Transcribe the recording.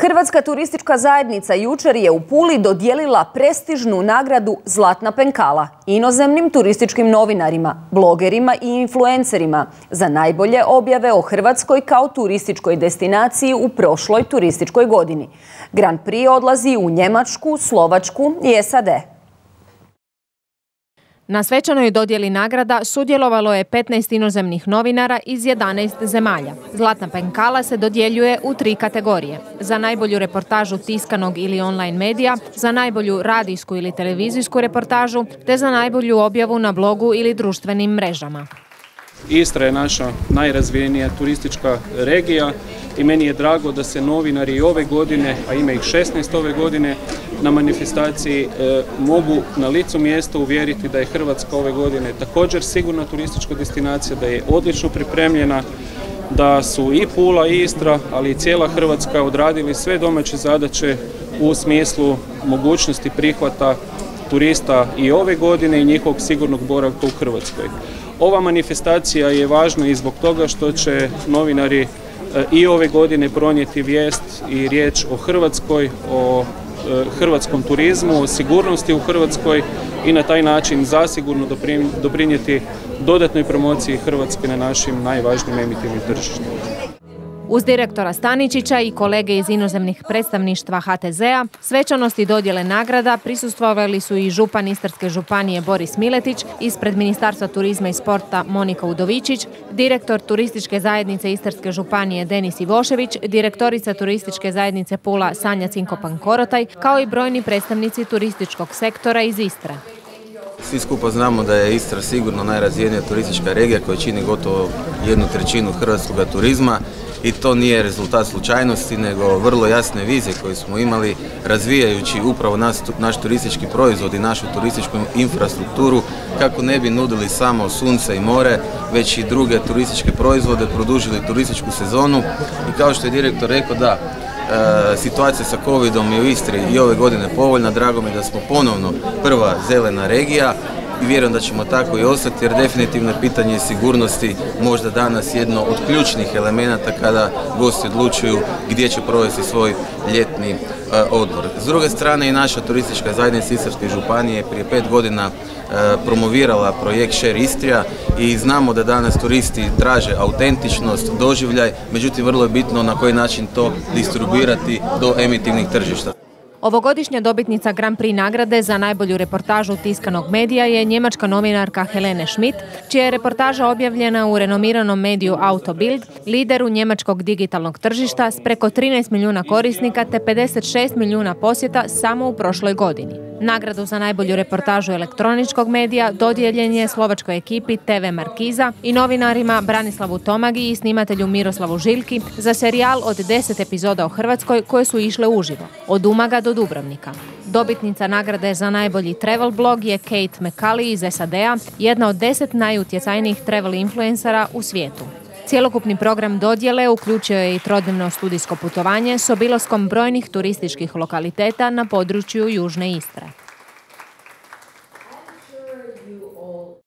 Hrvatska turistička zajednica jučer je u Puli dodijelila prestižnu nagradu Zlatna penkala inozemnim turističkim novinarima, blogerima i influencerima za najbolje objave o Hrvatskoj kao turističkoj destinaciji u prošloj turističkoj godini. Grand Prix odlazi u Njemačku, Slovačku i SAD. Na svečanoj dodjeli nagrada sudjelovalo je 15 inozemnih novinara iz 11 zemalja. Zlatna penkala se dodjeljuje u tri kategorije. Za najbolju reportažu tiskanog ili online medija, za najbolju radijsku ili televizijsku reportažu, te za najbolju objavu na blogu ili društvenim mrežama. Istra je naša najrazvijenija turistička regija i meni je drago da se novinari ove godine, a ima ih 16 ove godine, na manifestaciji e, mogu na licu mjesta uvjeriti da je Hrvatska ove godine također sigurna turistička destinacija, da je odlično pripremljena, da su i Pula i Istra, ali i cijela Hrvatska odradili sve domaće zadaće u smislu mogućnosti prihvata turista i ove godine i njihovog sigurnog boravka u Hrvatskoj. Ova manifestacija je važna i zbog toga što će novinari e, i ove godine pronijeti vijest i riječ o Hrvatskoj, o e, hrvatskom turizmu, o sigurnosti u Hrvatskoj i na taj način zasigurno doprinijeti dodatnoj promociji Hrvatske na našim najvažnijim emitivnim tržištima. Uz direktora Staničića i kolege iz inozemnih predstavništva HTZ-a, svečanosti dodjele nagrada prisustvovali su i župan Istarske županije Boris Miletić, ispred Ministarstva turizma i sporta Monika Udovičić, direktor turističke zajednice Istarske županije Denis Ivošević, direktorica turističke zajednice Pula Sanja Cinkopan-Korotaj, kao i brojni predstavnici turističkog sektora iz Istra. Svi skupa znamo da je Istra sigurno najrazvijenija turistička regija koja čini gotovo jednu trećinu hrvatskog turizma i to nije rezultat slučajnosti nego vrlo jasne vizije koje smo imali razvijajući upravo naš, turistički proizvod i našu turističku infrastrukturu kako ne bi nudili samo sunce i more već i druge turističke proizvode, produžili turističku sezonu. I kao što je direktor rekao da e, situacija sa covidom je u Istri i ove godine povoljna, drago mi da smo ponovno prva zelena regija i vjerujem da ćemo tako i ostati jer definitivno je pitanje sigurnosti možda danas jedno od ključnih elemenata kada gosti odlučuju gdje će provesti svoj ljetni e, odbor. S druge strane i naša turistička zajednica Istarske županije prije pet godina e, promovirala projekt Share Istria i znamo da danas turisti traže autentičnost, doživljaj, međutim vrlo je bitno na koji način to distribuirati do emitivnih tržišta. Ovogodišnja dobitnica Grand Prix nagrade za najbolju reportažu tiskanog medija je njemačka novinarka Helene Schmidt, čija je reportaža objavljena u renomiranom mediju Auto Bild, lideru njemačkog digitalnog tržišta s preko 13 milijuna korisnika te 56 milijuna posjeta samo u prošloj godini. Nagradu za najbolju reportažu elektroničkog medija dodijeljen je slovačkoj ekipi TV Markiza i novinarima Branislavu Tomagi i snimatelju Miroslavu Žilki za serijal od 10 epizoda o Hrvatskoj koje su išle uživo, od Umaga do Dubrovnika. Dobitnica nagrade za najbolji travel blog je Kate McCully iz SAD-a, jedna od deset najutjecajnijih travel influencera u svijetu. Cjelokupni program dodjele uključio je i trodnevno studijsko putovanje s obilaskom brojnih turističkih lokaliteta na području Južne Istre.